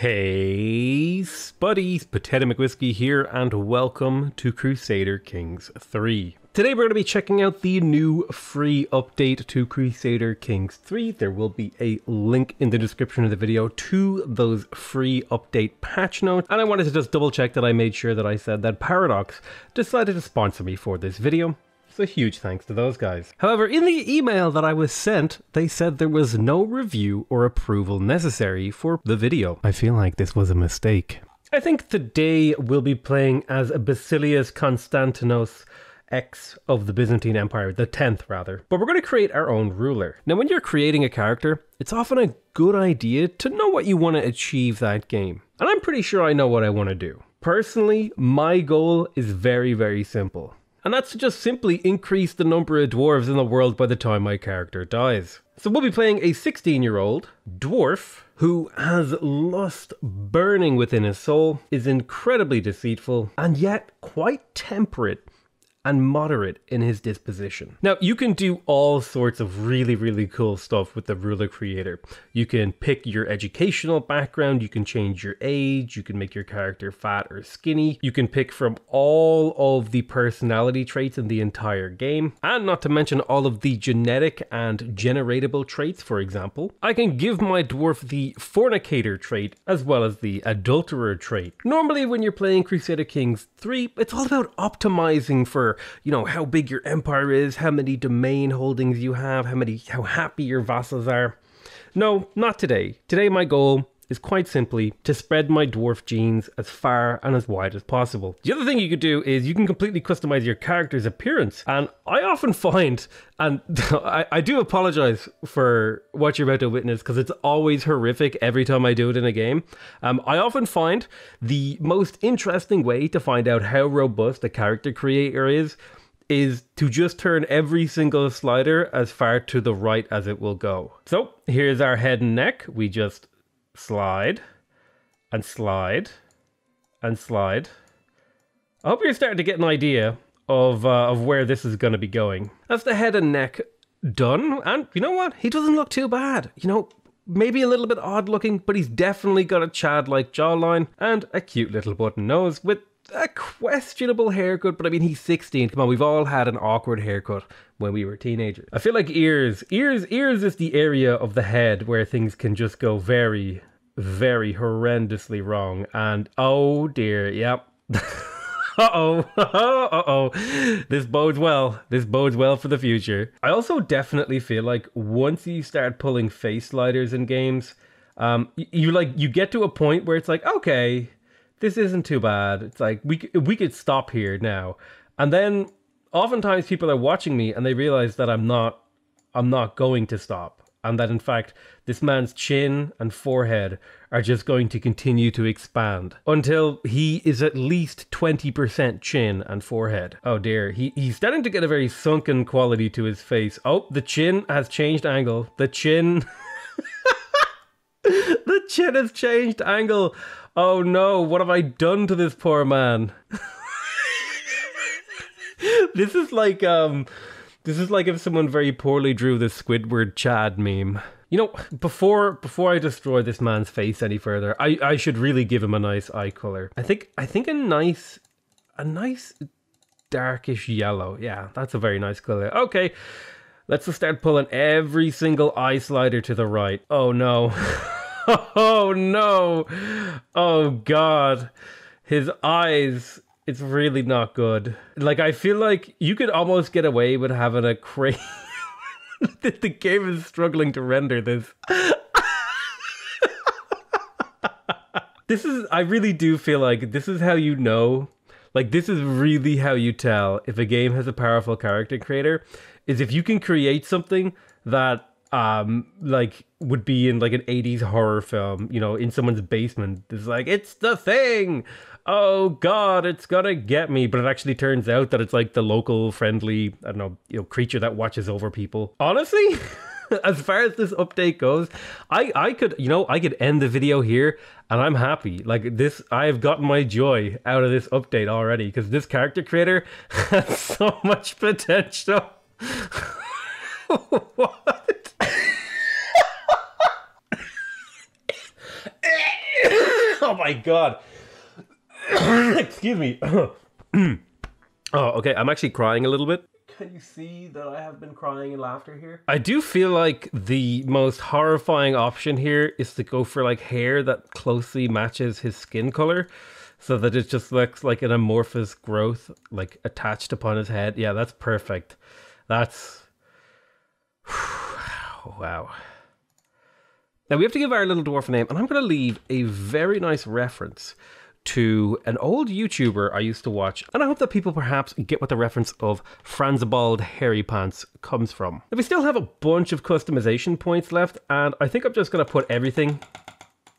Hey, Spuddies, Potato McWhiskey here, and welcome to Crusader Kings 3. Today we're going to be checking out the new free update to Crusader Kings 3. There will be a link in the description of the video to those free update patch notes. And I wanted to just double check that I made sure that I said that Paradox decided to sponsor me for this video. So huge thanks to those guys. However, in the email that I was sent, they said there was no review or approval necessary for the video. I feel like this was a mistake. I think today we'll be playing as Basilius Constantinos X of the Byzantine Empire, the 10th rather. But we're going to create our own ruler. Now, when you're creating a character, it's often a good idea to know what you want to achieve that game. And I'm pretty sure I know what I want to do. Personally, my goal is very, very simple and that's to just simply increase the number of dwarves in the world by the time my character dies. So we'll be playing a 16 year old dwarf who has lust burning within his soul, is incredibly deceitful, and yet quite temperate and moderate in his disposition. Now, you can do all sorts of really, really cool stuff with the ruler creator. You can pick your educational background, you can change your age, you can make your character fat or skinny, you can pick from all of the personality traits in the entire game, and not to mention all of the genetic and generatable traits, for example. I can give my dwarf the fornicator trait as well as the adulterer trait. Normally, when you're playing Crusader Kings 3, it's all about optimizing for you know, how big your empire is, how many domain holdings you have, how many, how happy your vassals are. No, not today. Today, my goal is quite simply to spread my dwarf genes as far and as wide as possible. The other thing you could do is you can completely customize your character's appearance. And I often find, and I, I do apologize for what you're about to witness because it's always horrific every time I do it in a game. Um, I often find the most interesting way to find out how robust a character creator is is to just turn every single slider as far to the right as it will go. So here's our head and neck. We just slide and slide and slide. I hope you're starting to get an idea of uh, of where this is going to be going. That's the head and neck done, and you know what? He doesn't look too bad. You know, maybe a little bit odd looking, but he's definitely got a Chad like jawline and a cute little button nose with a questionable haircut, but I mean, he's 16. Come on, we've all had an awkward haircut when we were teenagers. I feel like ears, ears, ears is the area of the head where things can just go very, very horrendously wrong. And oh dear, yep. uh-oh, uh-oh, this bodes well. This bodes well for the future. I also definitely feel like once you start pulling face sliders in games, um, you like, you get to a point where it's like, okay, this isn't too bad. It's like we we could stop here now. And then oftentimes people are watching me and they realize that I'm not I'm not going to stop and that in fact this man's chin and forehead are just going to continue to expand until he is at least 20% chin and forehead. Oh dear, he, he's starting to get a very sunken quality to his face. Oh, the chin has changed angle. The chin... the chin has changed angle. Oh no, what have I done to this poor man? this is like um this is like if someone very poorly drew the Squidward Chad meme. You know, before before I destroy this man's face any further, I, I should really give him a nice eye color. I think I think a nice a nice darkish yellow. Yeah, that's a very nice color. Okay. Let's just start pulling every single eye slider to the right. Oh no. oh no. Oh god. His eyes it's really not good. Like I feel like you could almost get away with having a crane the game is struggling to render this. this is I really do feel like this is how you know like this is really how you tell if a game has a powerful character creator is if you can create something that um like would be in like an 80s horror film you know in someone's basement it's like it's the thing oh god it's gonna get me. But it actually turns out that it's like the local friendly i don't know you know creature that watches over people. Honestly as far as this update goes i i could you know i could end the video here and i'm happy. Like this i have gotten my joy out of this update already because this character creator has so much potential. What? Oh my god. Excuse me. oh, okay. I'm actually crying a little bit. Can you see that I have been crying in laughter here? I do feel like the most horrifying option here is to go for like hair that closely matches his skin color so that it just looks like an amorphous growth like attached upon his head. Yeah, that's perfect. That's wow. Now we have to give our little dwarf a name, and I'm going to leave a very nice reference to an old YouTuber I used to watch, and I hope that people perhaps get what the reference of Franzibald Hairy Pants comes from. Now, we still have a bunch of customization points left, and I think I'm just going to put everything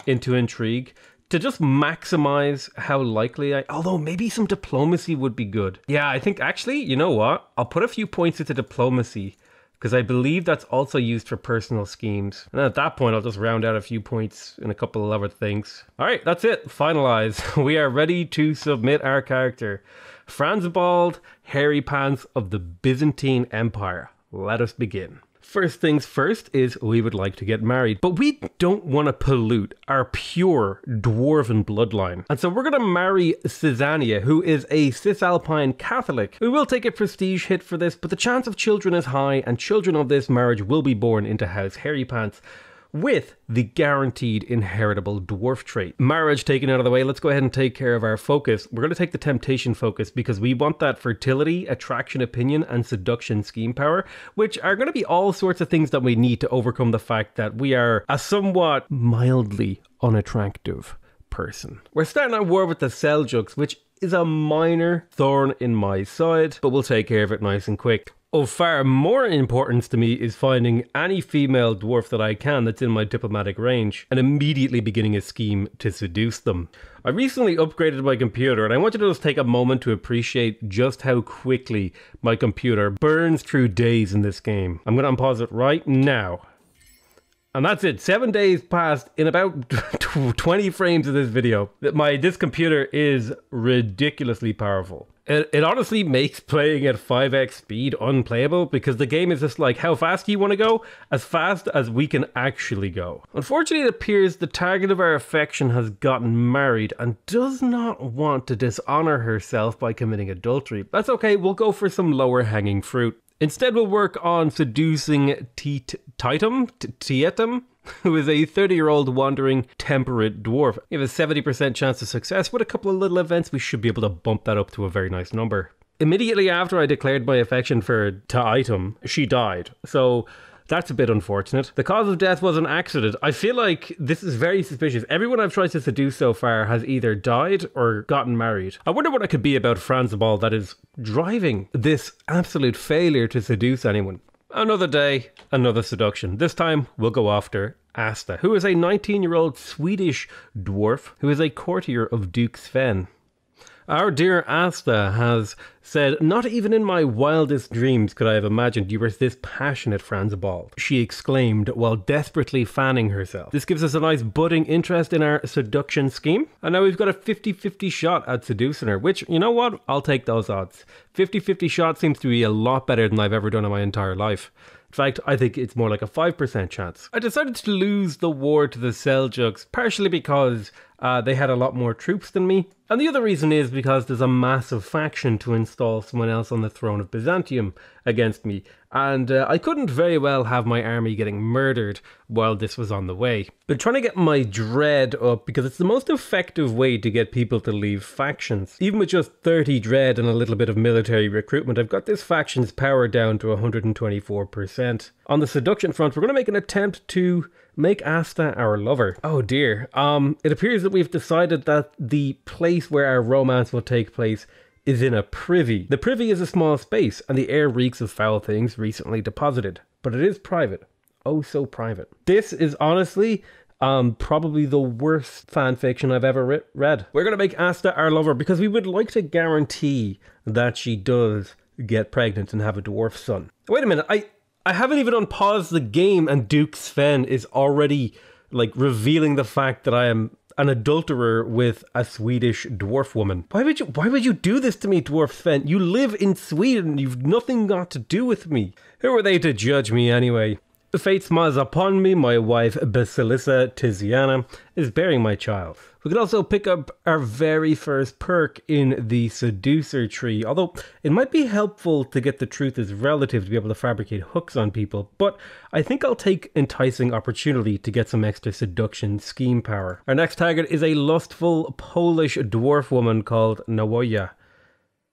into Intrigue to just maximize how likely I. Although maybe some diplomacy would be good. Yeah, I think actually, you know what? I'll put a few points into diplomacy because I believe that's also used for personal schemes. And at that point, I'll just round out a few points in a couple of other things. All right, that's it. Finalize. We are ready to submit our character. Franzibald, Hairy Pants of the Byzantine Empire. Let us begin. First things first is we would like to get married, but we don't want to pollute our pure dwarven bloodline. And so we're going to marry Tiziana, who is a Cisalpine Catholic. We will take a prestige hit for this, but the chance of children is high, and children of this marriage will be born into House Hairy Pants with the guaranteed inheritable dwarf trait. Marriage taken out of the way, let's go ahead and take care of our focus. We're going to take the temptation focus because we want that fertility, attraction, opinion, and seduction scheme power, which are going to be all sorts of things that we need to overcome the fact that we are a somewhat mildly unattractive person. We're starting our war with the Seljuks, which is a minor thorn in my side, but we'll take care of it nice and quick. Of far more importance to me is finding any female dwarf that I can that's in my diplomatic range and immediately beginning a scheme to seduce them. I recently upgraded my computer and I want you to just take a moment to appreciate just how quickly my computer burns through days in this game. I'm going to unpause it right now. And that's it. Seven days passed in about 20 frames of this video. My this computer is ridiculously powerful. It, it honestly makes playing at 5x speed unplayable because the game is just like how fast do you want to go? As fast as we can actually go. Unfortunately, it appears the target of our affection has gotten married and does not want to dishonor herself by committing adultery. That's okay, we'll go for some lower hanging fruit. Instead, we'll work on seducing Titum, Tietum, who is a 30 year old wandering temperate dwarf. We have a 70% chance of success. With a couple of little events, we should be able to bump that up to a very nice number. Immediately after I declared my affection for Taitum, she died. So that's a bit unfortunate. The cause of death was an accident. I feel like this is very suspicious. Everyone I've tried to seduce so far has either died or gotten married. I wonder what it could be about Franzibald that is driving this absolute failure to seduce anyone. Another day, another seduction. This time we'll go after Asta, who is a 19 year old Swedish dwarf who is a courtier of Duke Sven. Our dear Asta has said, Not even in my wildest dreams could I have imagined you were this passionate, Franz Franzibald, she exclaimed while desperately fanning herself. This gives us a nice budding interest in our seduction scheme. And now we've got a 50 50 shot at seducing her, which, you know what? I'll take those odds. 50 50 shot seems to be a lot better than I've ever done in my entire life. In fact, I think it's more like a 5% chance. I decided to lose the war to the Seljuks, partially because uh, they had a lot more troops than me, and the other reason is because there's a massive faction to install someone else on the throne of Byzantium against me, and uh, I couldn't very well have my army getting murdered while this was on the way. Been trying to get my dread up because it's the most effective way to get people to leave factions. Even with just 30 dread and a little bit of military recruitment, I've got this faction's power down to 124%. On the seduction front, we're going to make an attempt to make Asta our lover. Oh dear. Um, it appears that we've decided that the place where our romance will take place is in a privy. The privy is a small space, and the air reeks of foul things recently deposited, but it is private. Oh, so private. This is honestly um, probably the worst fan fiction I've ever re- read. We're going to make Asta our lover because we would like to guarantee that she does get pregnant and have a dwarf son. Wait a minute, I I haven't even unpaused the game, and Duke Sven is already like revealing the fact that I am an adulterer with a Swedish dwarf woman. Why would you why would you do this to me, dwarf Sven? You live in Sweden. You've nothing got to do with me. Who are they to judge me anyway? The fate smiles upon me, my wife Basilissa Tiziana is bearing my child. We could also pick up our very first perk in the Seducer tree, although it might be helpful to get the truth as relative to be able to fabricate hooks on people, but I think I'll take enticing opportunity to get some extra seduction scheme power. Our next target is a lustful Polish dwarf woman called Nawoya.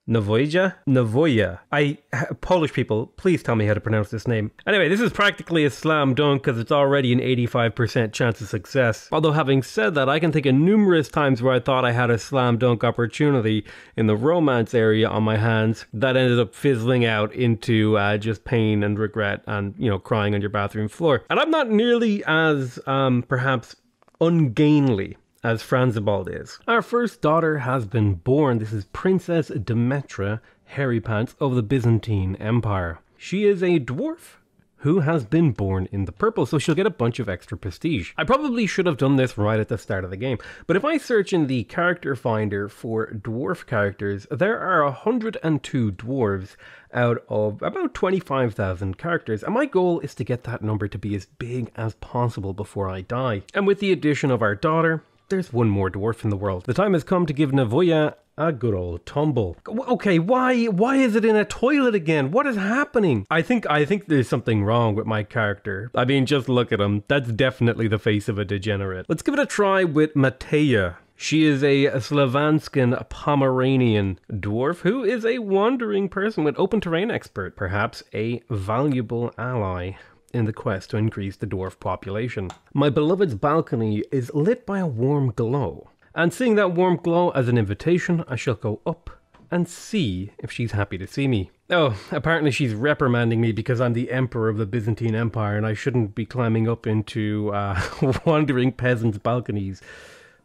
Navoja? Navoya. I Polish people, please tell me how to pronounce this name. Anyway, this is practically a slam dunk because it's already an 85% chance of success. Although having said that, I can think of numerous times where I thought I had a slam dunk opportunity in the romance area on my hands that ended up fizzling out into uh, just pain and regret and, you know, crying on your bathroom floor. And I'm not nearly as, um, perhaps, ungainly as Franzibald is. Our first daughter has been born. This is Princess Demetra Hairy Pants of the Byzantine Empire. She is a dwarf who has been born in the purple, so she'll get a bunch of extra prestige. I probably should have done this right at the start of the game, but if I search in the character finder for dwarf characters, there are 102 dwarves out of about 25,000 characters, and my goal is to get that number to be as big as possible before I die. And with the addition of our daughter, there's one more dwarf in the world. The time has come to give Navoya a good old tumble. Okay, why why is it in a toilet again? What is happening? I think I think there's something wrong with my character. I mean, just look at him. That's definitely the face of a degenerate. Let's give it a try with Mateja. She is a Slavanskan Pomeranian dwarf who is a wandering person with open terrain expert, perhaps a valuable ally in the quest to increase the dwarf population. My beloved's balcony is lit by a warm glow, and seeing that warm glow as an invitation, I shall go up and see if she's happy to see me. Oh, apparently she's reprimanding me because I'm the emperor of the Byzantine Empire and I shouldn't be climbing up into uh, wandering peasants' balconies.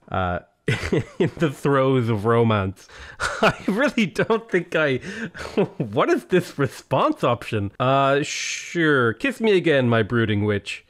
Uh, in the throes of romance. I really don't think I. what is this response option? Uh, sure. Kiss me again, my brooding witch.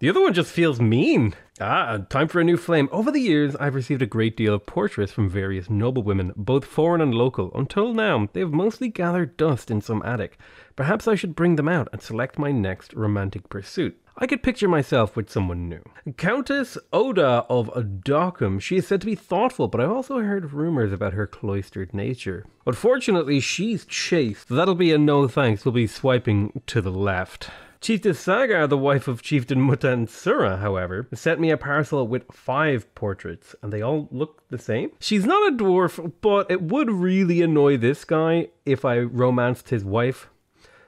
The other one just feels mean. Ah, time for a new flame. Over the years, I've received a great deal of portraits from various noblewomen, both foreign and local. Until now, they have mostly gathered dust in some attic. Perhaps I should bring them out and select my next romantic pursuit. I could picture myself with someone new. Countess Oda of Dockham. She is said to be thoughtful, but I've also heard rumors about her cloistered nature. Unfortunately, she's chaste. That'll be a no thanks. We'll be swiping to the left. Chiefess Sagar, the wife of Chieftain Mutan Sura, however, sent me a parcel with five portraits, and they all look the same. She's not a dwarf, but it would really annoy this guy if I romanced his wife.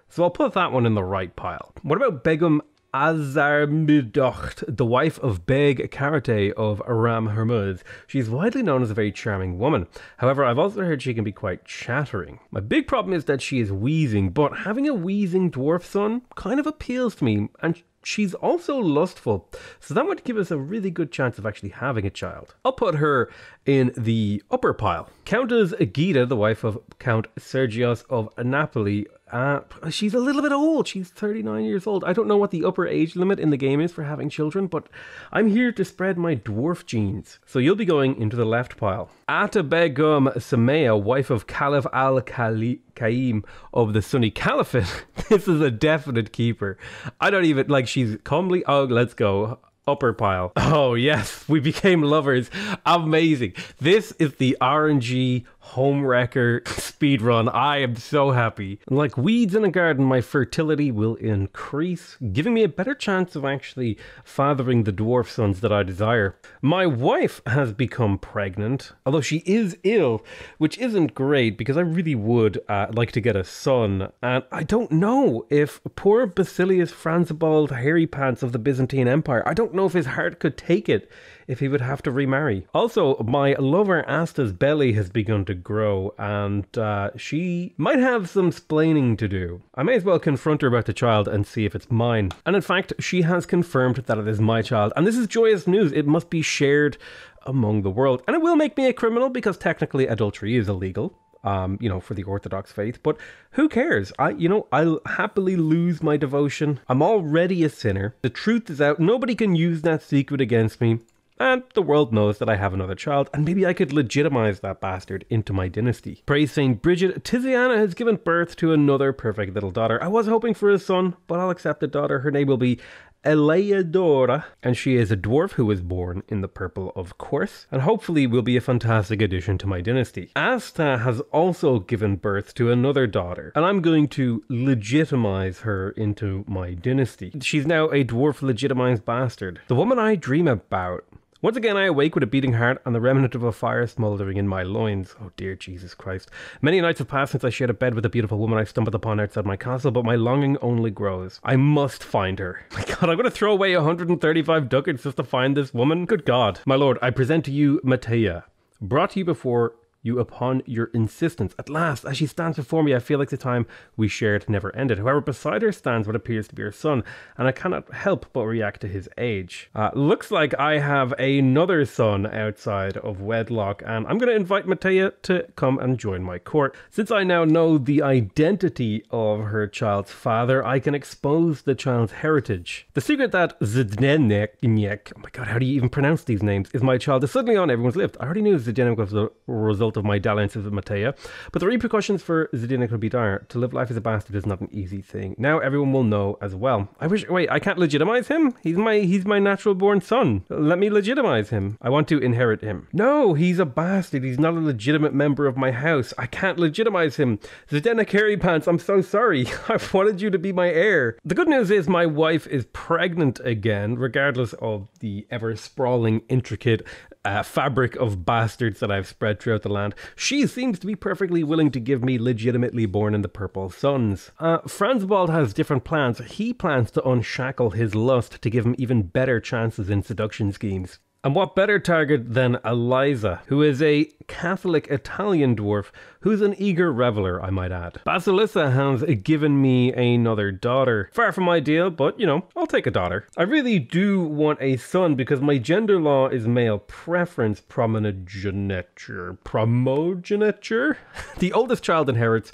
So I'll put that one in the right pile. What about Begum Azarmidocht, the wife of Beg Karate of Aram Hermuz. She's widely known as a very charming woman. However, I've also heard she can be quite chattering. My big problem is that she is wheezing, but having a wheezing dwarf son kind of appeals to me, and she's also lustful, so that would give us a really good chance of actually having a child. I'll put her in the upper pile. Countess Agita, the wife of Count Sergios of Napoli, uh, she's a little bit old. She's 39 years old. I don't know what the upper age limit in the game is for having children, but I'm here to spread my dwarf genes. So you'll be going into the left pile. Ata Begum Samea, wife of Caliph al Qaim of the Sunni Caliphate. this is a definite keeper. I don't even like she's comely. Oh, let's go upper pile. Oh, yes, we became lovers. Amazing. This is the RNG home wrecker speed run. I am so happy. Like weeds in a garden, my fertility will increase, giving me a better chance of actually fathering the dwarf sons that I desire. My wife has become pregnant, although she is ill, which isn't great because I really would uh, like to get a son. And I don't know if poor Basilius Franzibald Hairy Pants of the Byzantine Empire, I don't know if his heart could take it if he would have to remarry. Also, my lover Asta's belly has begun to grow, and uh, she might have some splaining to do. I may as well confront her about the child and see if it's mine. And in fact, she has confirmed that it is my child, and this is joyous news. It must be shared among the world, and it will make me a criminal because technically adultery is illegal. Um, you know, for the Orthodox faith. But who cares? I, you know, I'll happily lose my devotion. I'm already a sinner. The truth is out. Nobody can use that secret against me. And the world knows that I have another child, and maybe I could legitimize that bastard into my dynasty. Praise Saint Bridget, Tiziana has given birth to another perfect little daughter. I was hoping for a son, but I'll accept a daughter. Her name will be Eleodora, and she is a dwarf who was born in the purple, of course, and hopefully will be a fantastic addition to my dynasty. Asta has also given birth to another daughter, and I'm going to legitimize her into my dynasty. She's now a dwarf legitimized bastard. The woman I dream about once again, I awake with a beating heart and the remnant of a fire smouldering in my loins. Oh dear Jesus Christ. Many nights have passed since I shared a bed with a beautiful woman I stumbled upon outside my castle, but my longing only grows. I must find her. My god, I'm gonna throw away 135 ducats just to find this woman? Good god. My lord, I present to you Matea, brought to you before you upon your insistence. At last, as she stands before me, I feel like the time we shared never ended. However, beside her stands what appears to be her son, and I cannot help but react to his age. Uh, looks like I have another son outside of wedlock, and I'm going to invite Matea to come and join my court. Since I now know the identity of her child's father, I can expose the child's heritage. The secret that Zdenek, oh my god, how do you even pronounce these names, is my child is suddenly on everyone's lips. I already knew Zdenek was the result result of my dalliances with Matea. But the repercussions for Zdenek would be dire. To live life as a bastard is not an easy thing. Now everyone will know as well. I wish. Wait, I can't legitimize him. He's my he's my natural born son. Let me legitimize him. I want to inherit him. No, he's a bastard. He's not a legitimate member of my house. I can't legitimize him. Zdenek Hairy Pants. I'm so sorry. I wanted you to be my heir. The good news is my wife is pregnant again, regardless of the ever sprawling, intricate uh, fabric of bastards that I've spread throughout the land, she seems to be perfectly willing to give me legitimately born in the purple sons. Uh, Franzbald has different plans. He plans to unshackle his lust to give him even better chances in seduction schemes. And what better target than Eliza, who is a Catholic Italian dwarf who's an eager reveler, I might add. Basilissa has given me another daughter. Far from ideal, but you know, I'll take a daughter. I really do want a son because my gender law is male preference prominogeniture. Promogeniture? the oldest child inherits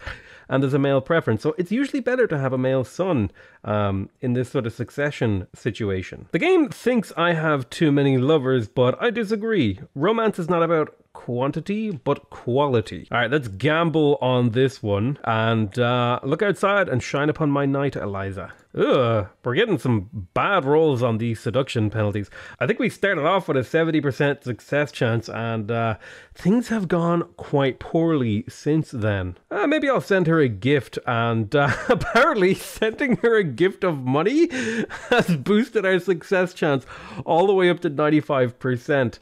and there's a male preference. So it's usually better to have a male son um, in this sort of succession situation. The game thinks I have too many lovers, but I disagree. Romance is not about quantity, but quality. All right, let's gamble on this one and uh, look outside and shine upon my knight, Eliza. Ugh, we're getting some bad rolls on these seduction penalties. I think we started off with a 70% success chance and uh, things have gone quite poorly since then. Uh, maybe I'll send her a gift and uh, apparently sending her a gift of money has boosted our success chance all the way up to 95%.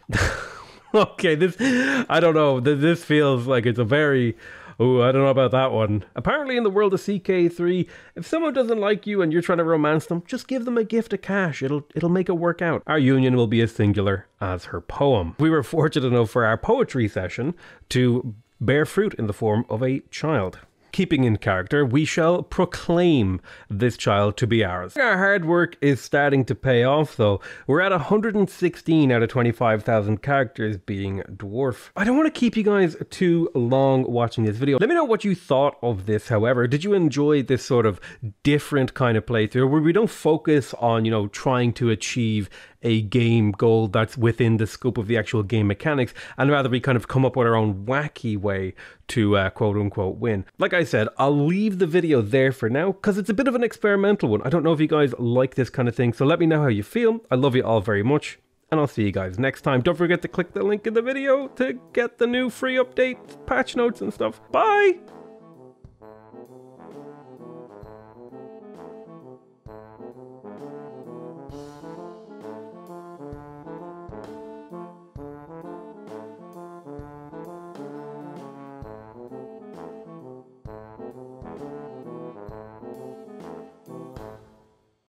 okay, this I don't know. This feels like it's a very Oh, I don't know about that one. Apparently, in the world of CK3, if someone doesn't like you and you're trying to romance them, just give them a gift of cash. It'll it'll make it work out. Our union will be as singular as her poem. We were fortunate enough for our poetry session to bear fruit in the form of a child keeping in character, we shall proclaim this child to be ours. Our hard work is starting to pay off though. We're at 116 out of 25,000 characters being dwarf. I don't want to keep you guys too long watching this video. Let me know what you thought of this, however. Did you enjoy this sort of different kind of playthrough where we don't focus on, you know, trying to achieve a game goal that's within the scope of the actual game mechanics, and rather we kind of come up with our own wacky way to uh, quote unquote win. Like I said, I'll leave the video there for now because it's a bit of an experimental one. I don't know if you guys like this kind of thing, so let me know how you feel. I love you all very much. And I'll see you guys next time. Don't forget to click the link in the video to get the new free update, patch notes and stuff. Bye!